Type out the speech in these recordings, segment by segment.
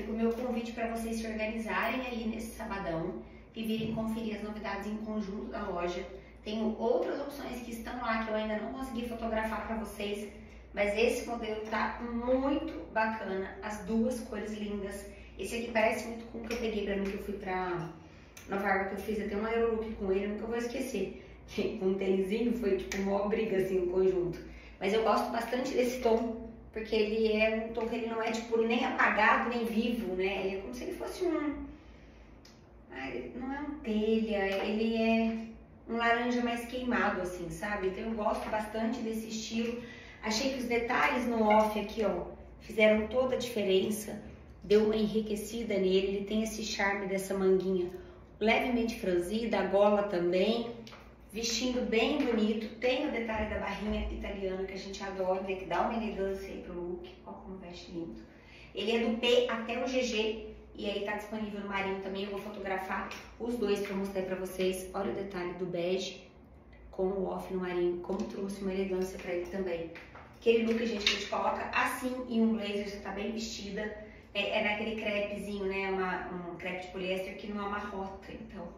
fica o meu convite para vocês se organizarem aí nesse sabadão e virem conferir as novidades em conjunto da loja. Tenho outras opções que estão lá que eu ainda não consegui fotografar para vocês, mas esse modelo tá muito bacana, as duas cores lindas. Esse aqui parece muito com o que eu peguei pra mim, que eu fui pra Nova York, que eu fiz até um aerolook com ele, nunca vou esquecer. Com um tênisinho foi tipo uma briga assim, o conjunto. Mas eu gosto bastante desse tom, porque ele é um tom que ele não é tipo nem apagado, nem vivo, né? Ele é como se ele fosse um... Ai, não é um telha, ele é um laranja mais queimado, assim, sabe? Então eu gosto bastante desse estilo. Achei que os detalhes no off aqui, ó, fizeram toda a diferença. Deu uma enriquecida nele, ele tem esse charme dessa manguinha levemente franzida, a gola também, vestindo bem bonito. Tem o detalhe da barrinha italiana que a gente adora, né, que dá uma elegância aí pro look. Ó como veste lindo. Ele é do P até o GG e aí tá disponível no marinho também. Eu vou fotografar os dois para mostrar para vocês. Olha o detalhe do bege com o off no marinho, como trouxe uma elegância para ele também. Aquele look, gente, que a gente coloca assim em um blazer, já tá bem vestida. É, é naquele crepezinho, né? Uma, um crepe de poliéster que não amarrota, então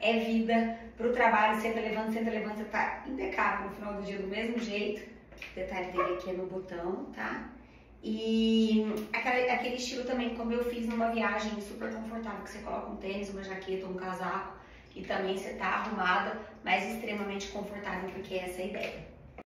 é vida pro trabalho, senta, levanta, senta, levanta, tá impecável no final do dia do mesmo jeito. O detalhe dele aqui é no botão, tá? E aquele, aquele estilo também, como eu fiz numa viagem super confortável, que você coloca um tênis, uma jaqueta, um casaco, e também você tá arrumada, mas extremamente confortável, porque essa é a ideia.